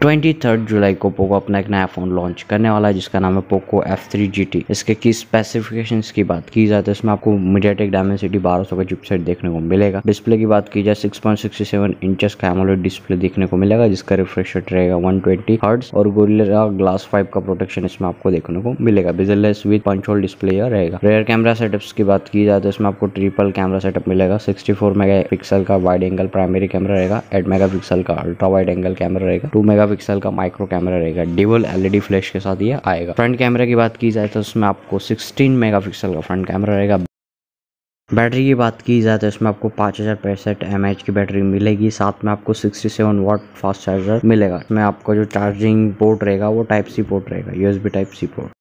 Twenty third जुलाई को Poco अपना एक नया फ़ोन लॉन्च करने वाला है, जिसका नाम है Poco F three G T इसके की स्पेसिफिकेशन की बात की जाए तो इसमें आपको मीडियाटेक डायमेंसिटी बारह सौ का चिपसेट देखने को मिलेगा। डिस्प्ले की बात की जाए six point sixty seven inches का एमोलेड डिस्प्ले देखने को मिलेगा, जिसका रिफ्रेश रहेगा वन ट्वेंटी हर्ट्स और गोरिल्ला ग्लास फाइव का प्रोटेक्शन इसमें आपको देखने को मिलेगा। बिजलेस विद पंच डिस्प्ले रहेगा। रेयर कैमरा सेटअप्स की बात की जाए तो इसमें आपको ट्रिपल कैमरा सेटअप मिलेगा। सिक्सटी फोर मेगा पिक्सल का वाइड एंगल प्राइमरी कैमरा रहेगा एट मेगा पिक्सल का अल्ट्रा वाइड एंगल कैमरा रहेगा टू मेगा पिक्सल का माइक्रो कैमरा रहेगा। डिवल एलईडी फ्लैश के साथ ये आएगा। फ्रंट कैमरा की बात की जाए तो उसमें आपको 16 मेगापिक्सल का फ्रंट कैमरा रहेगा। बैटरी की बात की जाए तो इसमें आपको पाँच हज़ार पैंसठ एम की बैटरी मिलेगी। साथ में आपको 67 वाट फास्ट चार्जर मिलेगा। इसमें आपको जो चार्जिंग पोर्ट रहेगा वो टाइप सी पोर्ट रहेगा। USB type C port